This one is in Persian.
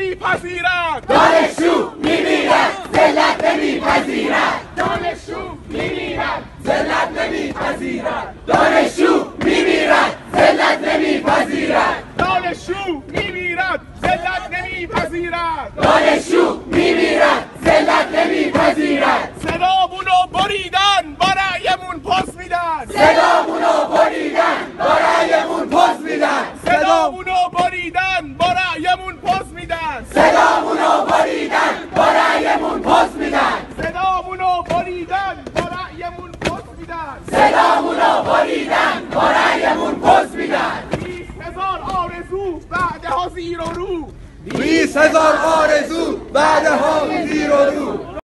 نمیپذیرد. دانشجو میمیرد ذلت نمیپذیرد. دانشجو میمیرد ذلت نمیپذیرد. دانشجو میمیرد ذلت نمیپذیرد. دانشجو میمیرد ذلت نمیپذیرد. دانشجو میمیرد ذلت نمیپذیرد. صدامونو بریدن با رأیمون پاس میدن. صدامونو بریدن با رأیمون پاس میدن صدامونو بریدن با رأیمون پاس میدن. صدامونو بریدن با رأیمون پاس میدن. صدامونو بریدن با رأیمون پاس میدن. صدامونو بریدن با رأیمون پاس میدن هزار آرزو بعدها زیر و رو. بیست هزار آرزو بعدها زیر و رو.